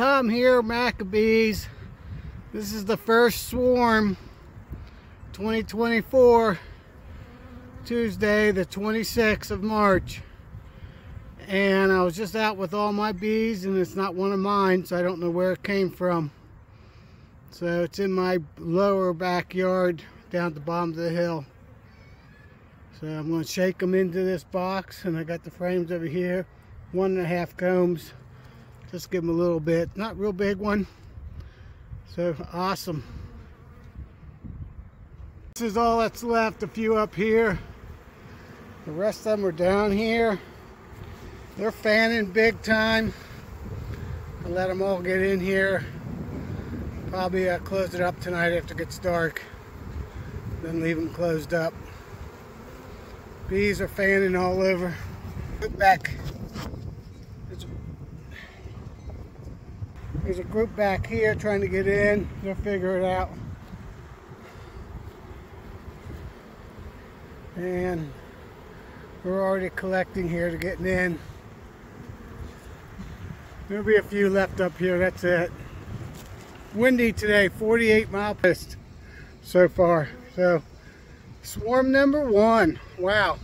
Tom here, Maccabees. This is the first swarm, 2024, Tuesday, the 26th of March. And I was just out with all my bees, and it's not one of mine, so I don't know where it came from. So it's in my lower backyard down at the bottom of the hill. So I'm going to shake them into this box, and I got the frames over here, one and a half combs. Just give them a little bit, not real big one. So awesome. This is all that's left, a few up here. The rest of them are down here. They're fanning big time. I let them all get in here. Probably uh, close it up tonight after it gets dark. Then leave them closed up. Bees are fanning all over. Get back. There's a group back here trying to get in. They'll figure it out. And we're already collecting here to getting in. There'll be a few left up here, that's it. Windy today, 48 mile pist so far. So, swarm number one. Wow.